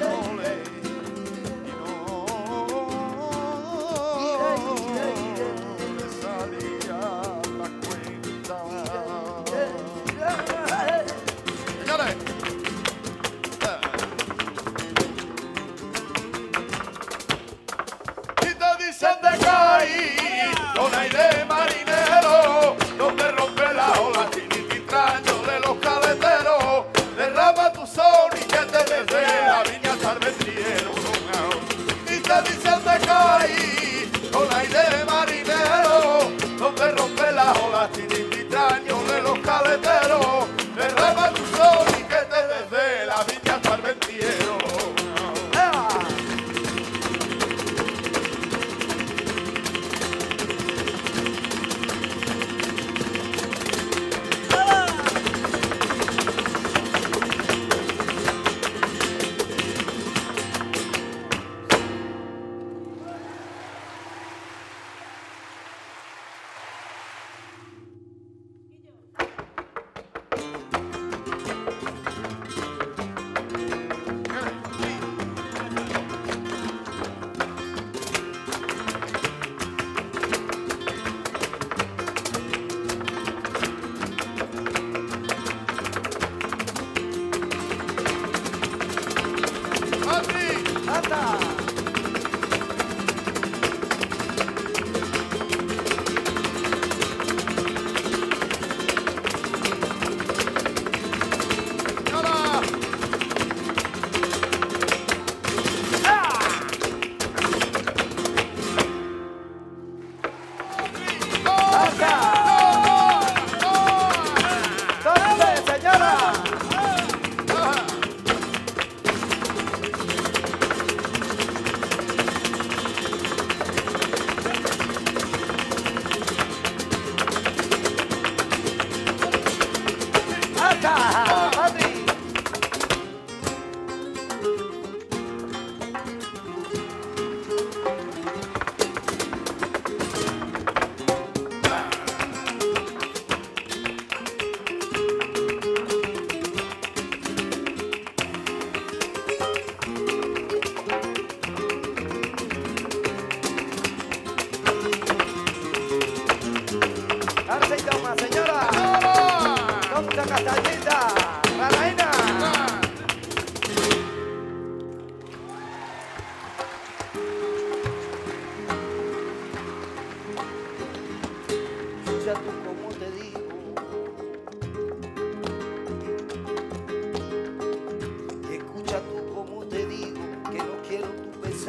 Oh. se caí con la idea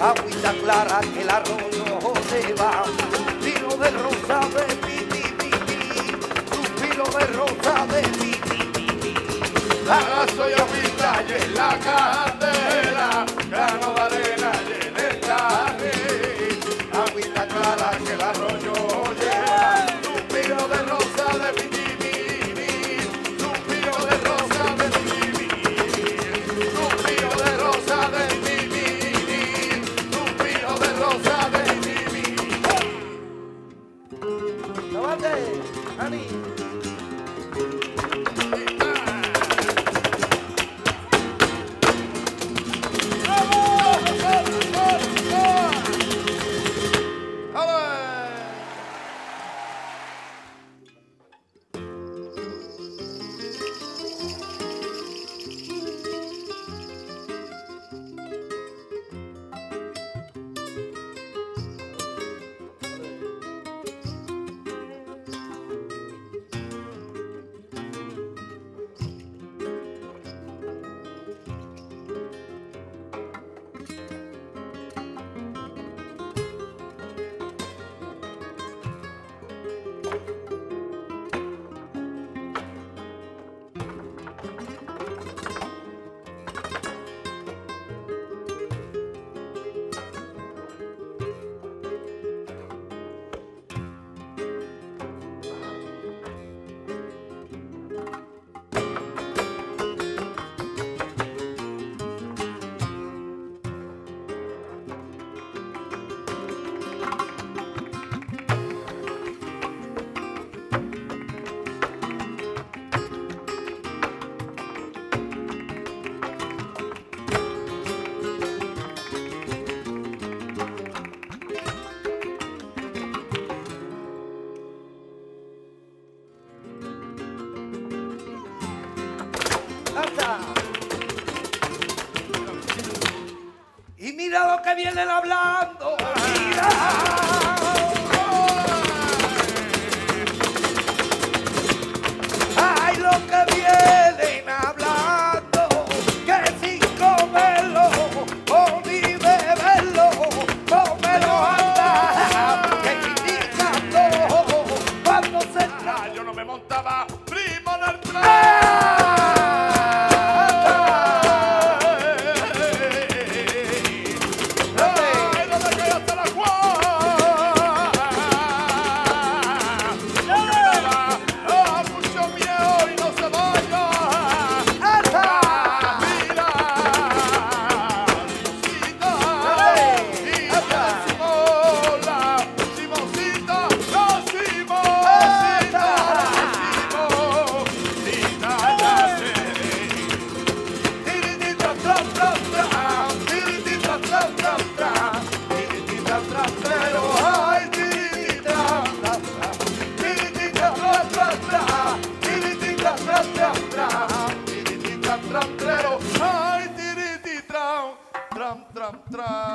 Agüita clara que el arroyo se va, filo de rosa de mi, mi, mi, filo de rosa de mi, mi. Ahora soy agüita y en la candela, tram, tram.